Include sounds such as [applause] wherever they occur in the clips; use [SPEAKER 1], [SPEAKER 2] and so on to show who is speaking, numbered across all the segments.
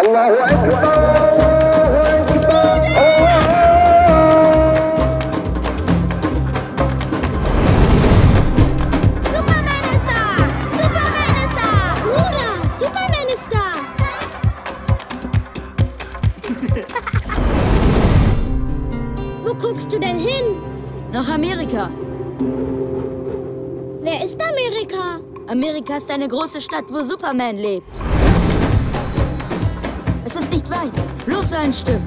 [SPEAKER 1] Allahu Akbar. Allahu Akbar.
[SPEAKER 2] Superman ist da! Superman ist da! Bruder, Superman ist da! Wo guckst du denn hin?
[SPEAKER 3] Nach Amerika.
[SPEAKER 2] Wer ist Amerika?
[SPEAKER 3] Amerika ist eine große Stadt, wo Superman lebt. Es ist nicht weit. Bloß ein Stück.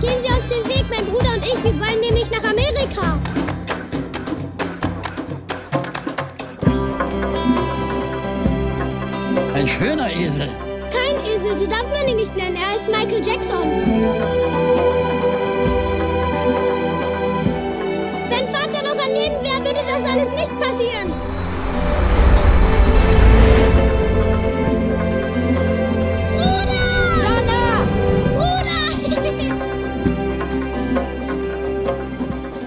[SPEAKER 2] Gehen Sie aus dem Weg, mein Bruder und ich, wir wollen nämlich nach Amerika.
[SPEAKER 4] Ein schöner Esel.
[SPEAKER 2] Kein Esel, so darf man ihn nicht nennen. Er ist Michael Jackson. Das alles nicht passieren. Bruder! Bruder!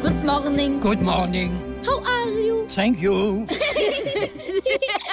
[SPEAKER 3] Good morning.
[SPEAKER 4] Good morning.
[SPEAKER 2] How are you?
[SPEAKER 4] Thank you. [laughs]